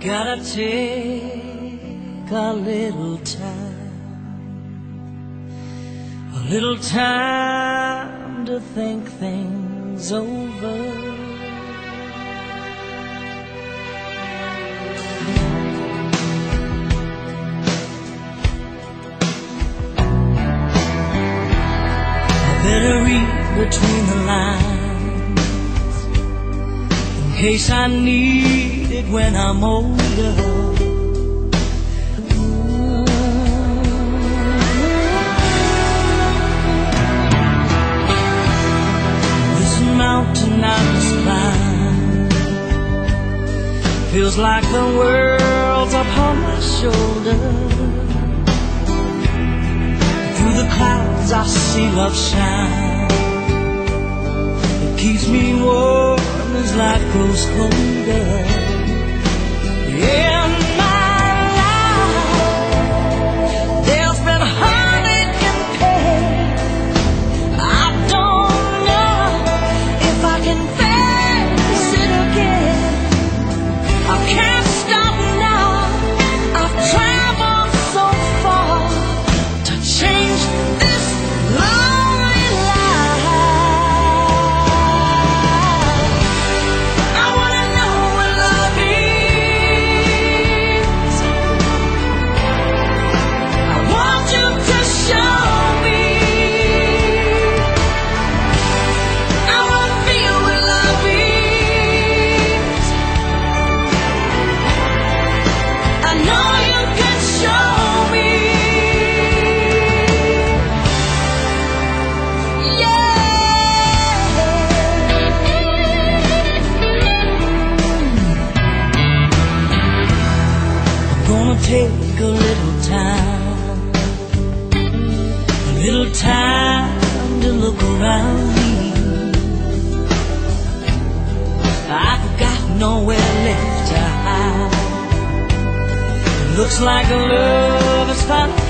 gotta take a little time, a little time to think things over. I better read between the lines in case I need it when I'm older. Mm-hmm. This mountain I must climb feels like the world's upon my shoulder. Through the clouds I see love shine. It keeps me warm as life grows colder. In take a little time, a little time to look around me. I've got nowhere left to hide. Looks like love has finally.